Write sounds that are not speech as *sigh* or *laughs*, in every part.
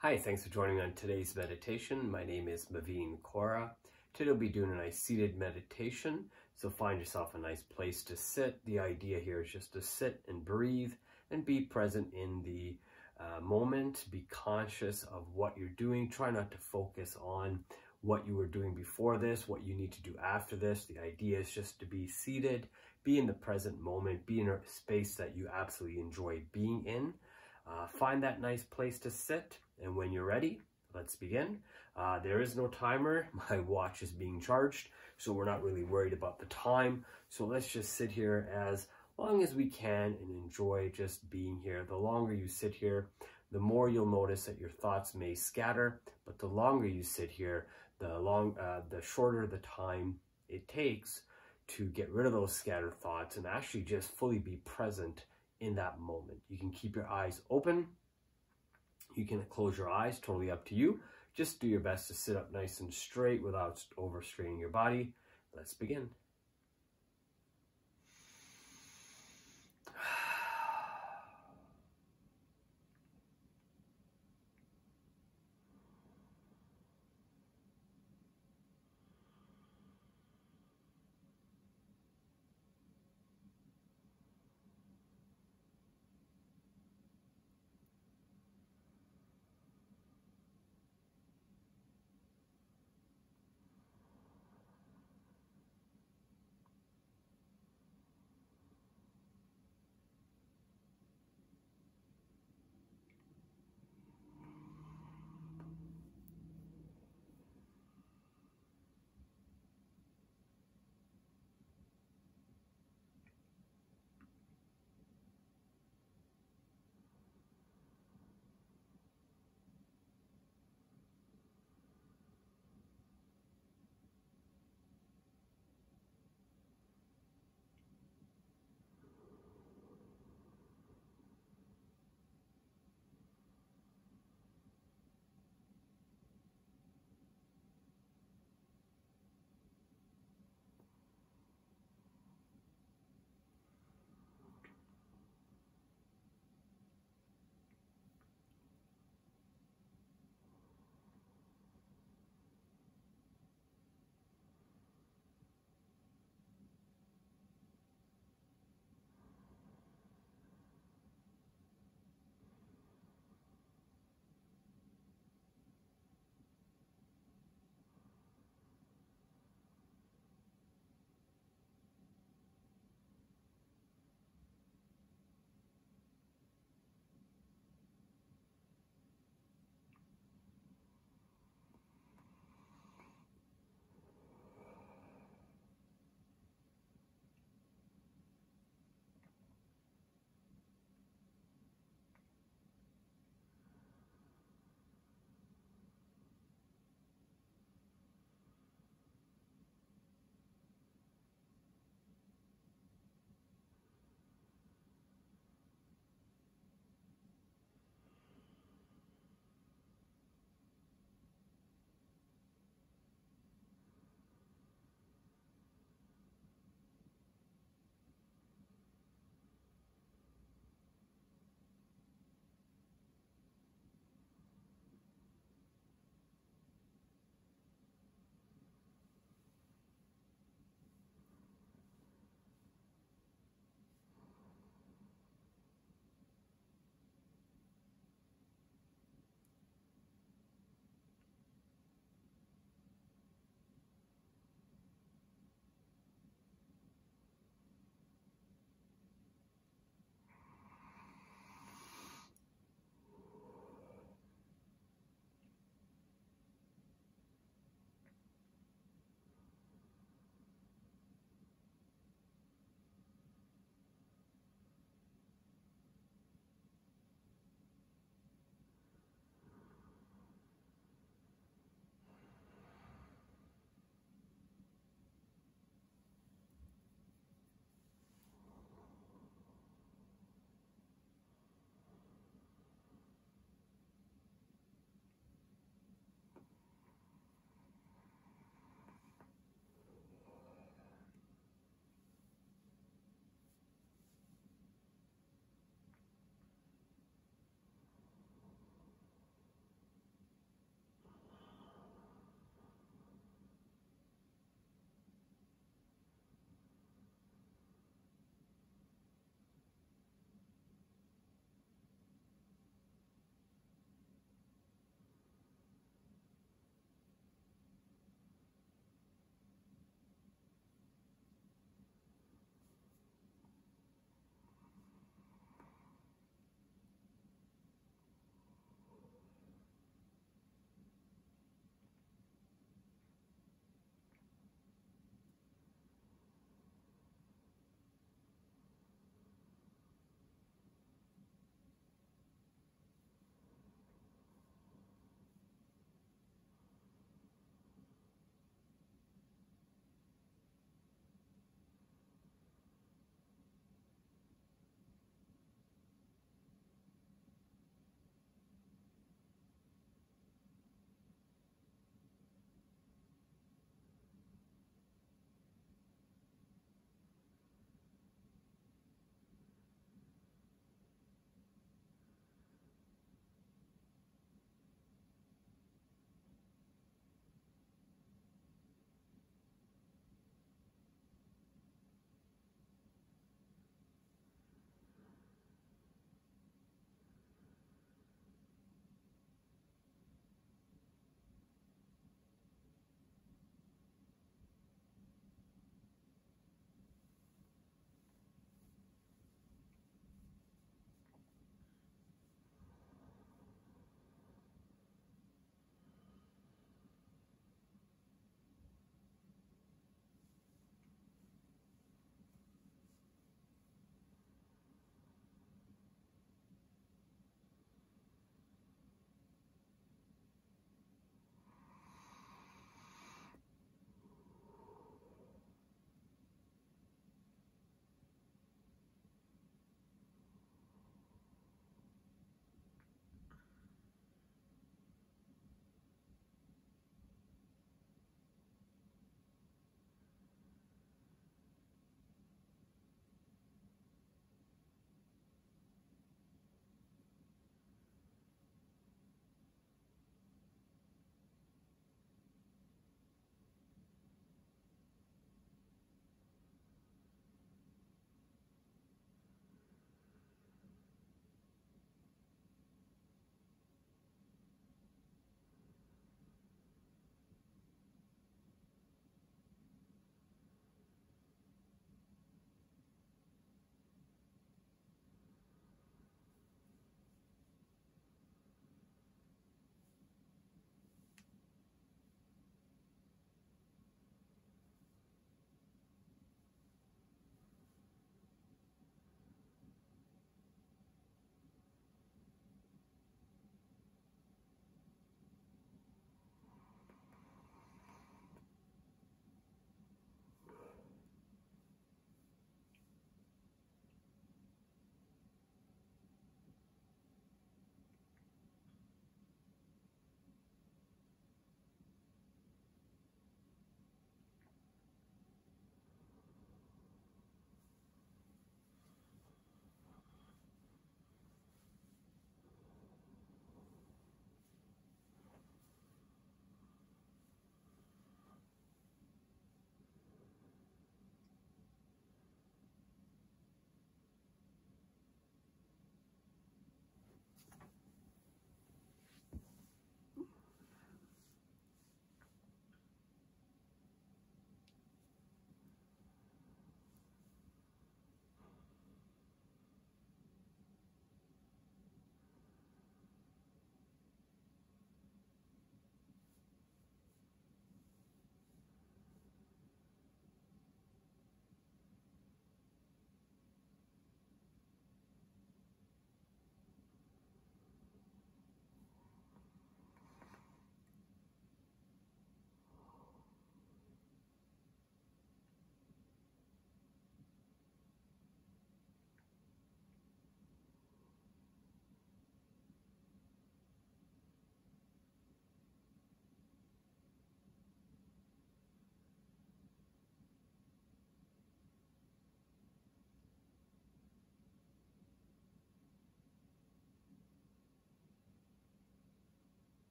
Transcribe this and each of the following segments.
Hi, thanks for joining on today's meditation. My name is Maveen Kaura. Today we'll be doing a nice seated meditation. So find yourself a nice place to sit. The idea here is just to sit and breathe and be present in the uh, moment. Be conscious of what you're doing. Try not to focus on what you were doing before this, what you need to do after this. The idea is just to be seated, be in the present moment, be in a space that you absolutely enjoy being in. Uh, find that nice place to sit, and when you're ready, let's begin. Uh, there is no timer. *laughs* My watch is being charged, so we're not really worried about the time. So let's just sit here as long as we can and enjoy just being here. The longer you sit here, the more you'll notice that your thoughts may scatter, but the longer you sit here, the long, uh, the shorter the time it takes to get rid of those scattered thoughts and actually just fully be present in that moment. You can keep your eyes open. You can close your eyes, totally up to you. Just do your best to sit up nice and straight without overstraining your body. Let's begin.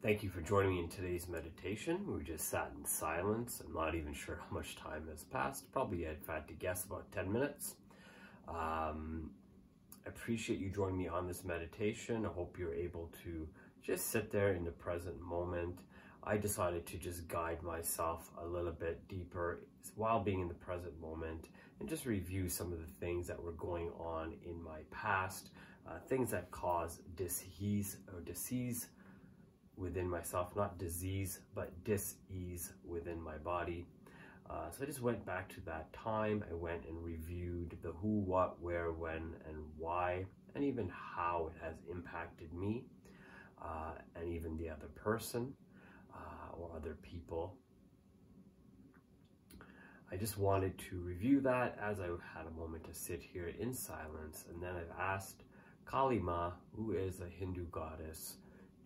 Thank you for joining me in today's meditation. We just sat in silence. I'm not even sure how much time has passed. Probably, if I had to guess, about 10 minutes. Um, I appreciate you joining me on this meditation. I hope you're able to just sit there in the present moment. I decided to just guide myself a little bit deeper while being in the present moment and just review some of the things that were going on in my past, uh, things that cause disease or disease within myself, not disease, but dis-ease within my body. Uh, so I just went back to that time. I went and reviewed the who, what, where, when, and why, and even how it has impacted me uh, and even the other person uh, or other people. I just wanted to review that as I had a moment to sit here in silence. And then I've asked Kali Ma, who is a Hindu goddess,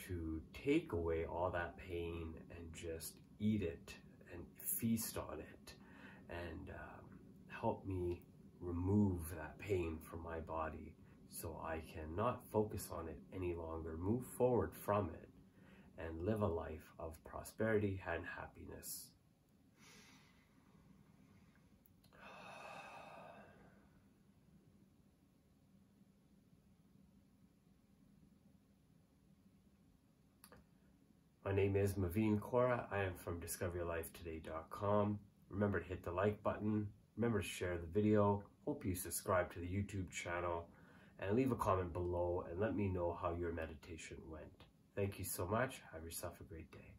to take away all that pain and just eat it and feast on it and um, help me remove that pain from my body so I can not focus on it any longer, move forward from it, and live a life of prosperity and happiness. My name is Maveen Kaura. I am from discoveryourlifetoday.com. Remember to hit the like button. Remember to share the video. Hope you subscribe to the YouTube channel and leave a comment below and let me know how your meditation went. Thank you so much. Have yourself a great day.